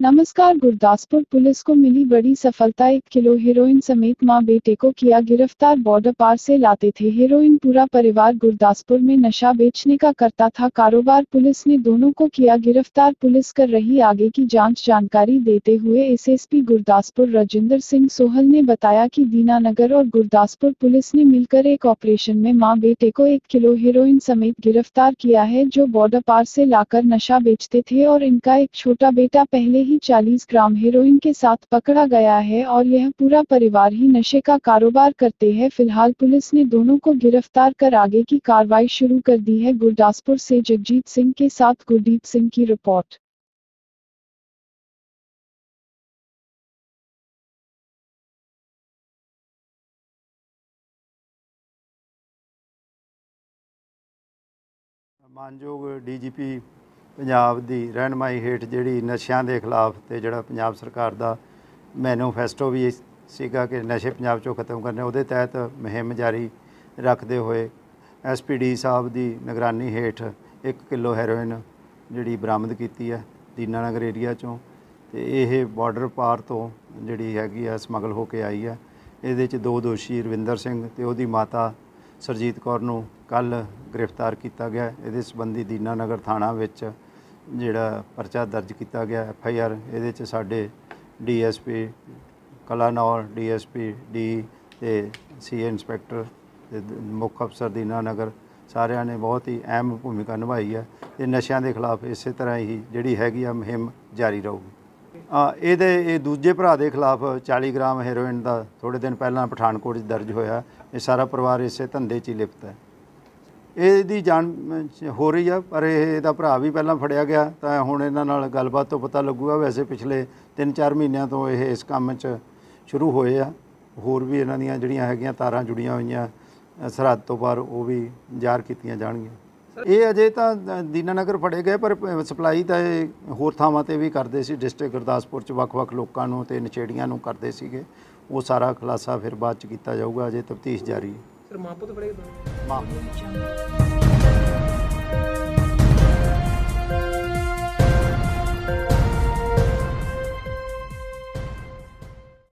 नमस्कार, गुरदासपुर पुलिस को मिली बड़ी सफलता। एक किलो हेरोइन समेत माँ बेटे को किया गिरफ़्तार। बॉर्डर पार से लाते थे हेरोइन पूरा परिवार गुरदासपुर में नशा बेचने का करता था। कारोबार पुलिस ने दोनों को किया गिरफ़्तार। पुलिस कर रही आगे की जाँच जानकारी देते हुए एसएसपी गुरदासपुर राजेंद्र सिंह सोहल ने बताया कि दीनानगर और गुरदासपुर पुलिस ने मिलकर एक ऑपरेशन में माँ बेटे को एक किलो हेरोइन समेत गिरफ़्तार किया है, जो बॉर्डर पार से लाकर नशा बेचते थे और इनका एक छोटा बेटा पहले ही 40 ग्राम हेरोइन के साथ पकड़ा गया है और यह पूरा परिवार ही नशे का कारोबार करते हैं। फ़िलहाल पुलिस ने दोनों को गिरफ़्तार कर आगे की कार्रवाई शुरू कर दी है। गुरदासपुर से जगजीत सिंह के साथ गुरदीप सिंह की रिपोर्ट। मानजोग डीजीपी ਪੰਜਾਬ ਦੀ ਰਹਿਨਮਾਈ ਹੇਠ ਜਿਹੜੀ ਨਸ਼ਿਆਂ ਦੇ ਖਿਲਾਫ ਤੇ ਜਿਹੜਾ ਪੰਜਾਬ ਸਰਕਾਰ ਦਾ ਮੈਨੂਫੈਸਟੋ ਵੀ ਸੀਗਾ ਕਿ ਨਸ਼ੇ ਪੰਜਾਬ ਚੋਂ ਖਤਮ ਕਰਨੇ, ਉਹਦੇ ਤਹਿਤ ਮੁਹਿੰਮ ਜਾਰੀ ਰੱਖਦੇ ਹੋਏ ਐਸਪੀਡੀ ਸਾਹਿਬ ਦੀ ਨਿਗਰਾਨੀ ਹੇਠ 1 ਕਿਲੋ ਹੈਰੋਇਨ ਜਿਹੜੀ ਬਰਾਮਦ ਕੀਤੀ ਹੈ ਦੀਨਾਨਗਰ ਏਰੀਆ ਚੋਂ ਤੇ ਇਹ ਬਾਰਡਰ ਪਾਰ ਤੋਂ ਜਿਹੜੀ ਹੈਗੀ ਆ ਸਮਗਲ ਹੋ ਕੇ ਆਈ ਹੈ। ਇਹਦੇ ਚ ਦੋ ਦੋਸ਼ੀ ਰਵਿੰਦਰ ਸਿੰਘ ਤੇ ਉਹਦੀ ਮਾਤਾ ਸਰਜੀਤ ਕੌਰ ਨੂੰ ਕੱਲ ਗ੍ਰਿਫਤਾਰ ਕੀਤਾ ਗਿਆ। ਇਹਦੇ ਸੰਬੰਧੀ ਦੀਨਾਨਗਰ ਥਾਣਾ ਵਿੱਚ ਜਿਹੜਾ ਪਰਚਾ ਦਰਜ ਕੀਤਾ ਗਿਆ ਐਫ ਆਈ ਆਰ, ਇਹਦੇ ਚ ਸਾਡੇ D S P, Kalanaur DSP D ਤੇ ਸੀ ਇੰਸਪੈਕਟਰ ਤੇ ਮੁੱਖ ਅਫਸਰ ਦੀਨਾਨਗਰ ਸਾਰਿਆਂ ਨੇ ਬਹੁਤ ਹੀ ਅਹਿਮ ਭੂਮਿਕਾ ਨਿਭਾਈ ਹੈ। ਤੇ ਨਸ਼ਿਆਂ ਦੇ ਖਿਲਾਫ ਇਸੇ ਤਰ੍ਹਾਂ ਹੀ ਜਿਹੜੀ ਹੈਗੀ ਆ ਮੁਹਿੰਮ ਜਾਰੀ ਰਹੂਗੀ। ਆ, ਇਹਦੇ, ਇਹ ਦੂਜੇ ਭਰਾ ਦੇ ਖਿਲਾਫ 40 ਗ੍ਰਾਮ ਹੈਰੋਇਨ ਦਾ ਥੋੜੇ ਦਿਨ ਪਹਿਲਾਂ ਪਠਾਨਕੋਟ 'ਚ ਦਰਜ ਹੋਇਆ। ਇਹ ਸਾਰਾ ਪਰਿਵਾਰ ਇਸੇ ਧੰਦੇ 'ਚ ਹੀ ਲਿਪਤ ਹੈ। ਇਹਦੀ ਜਾਣ ਹੋ ਰਹੀ ਆ ਪਰ ਇਹ ਇਹਦਾ ਭਰਾ ਵੀ ਪਹਿਲਾਂ ਫੜਿਆ ਗਿਆ ਤਾਂ ਹੁਣ ਇਹਨਾਂ ਨਾਲ ਗੱਲਬਾਤ ਤੋਂ ਪਤਾ ਲੱਗੂਗਾ। ਵੈਸੇ ਪਿਛਲੇ 3-4 ਮਹੀਨਿਆਂ ਤੋਂ ਇਹ ਇਸ ਕੰਮ 'ਚ ਸ਼ੁਰੂ ਹੋਏ ਆ। ਹੋਰ ਵੀ ਇਹਨਾਂ ਦੀਆਂ ਜਿਹੜੀਆਂ ਹੈਗੀਆਂ ਤਾਰਾਂ ਜੁੜੀਆਂ ਹੋਈਆਂ ਸਰਹੱਦ ਤੋਂ ਪਾਰ ਉਹ ਵੀ ਜ਼ਾਹਰ ਕੀਤੀਆਂ ਜਾਣਗੀਆਂ। ਇਹ ਅਜੇ ਤਾਂ ਦੀਨਾਨਗਰ ਫੜੇ ਗਏ ਪਰ ਸਪਲਾਈ ਤਾਂ ਇਹ ਹੋਰ ਥਾਵਾਂ ਤੇ ਵੀ ਕਰਦੇ ਸੀ। ਡਿਸਟ੍ਰਿਕਟ ਗੁਰਦਾਸਪੁਰ ਚ ਵੱਖ-ਵੱਖ ਲੋਕਾਂ ਨੂੰ ਤੇ ਨਸ਼ੇੜੀਆਂ ਨੂੰ ਕਰਦੇ ਸੀਗੇ। ਉਹ ਸਾਰਾ ਖੁਲਾਸਾ ਫਿਰ ਬਾਅਦ ਚ ਕੀਤਾ ਜਾਊਗਾ। ਅਜੇ ਤਫਤੀਸ਼ ਜਾਰੀ ਹੈ। ਸਰ ਮਾਪੋ ਤਾਂ ਬੜੇ ਮਾਂ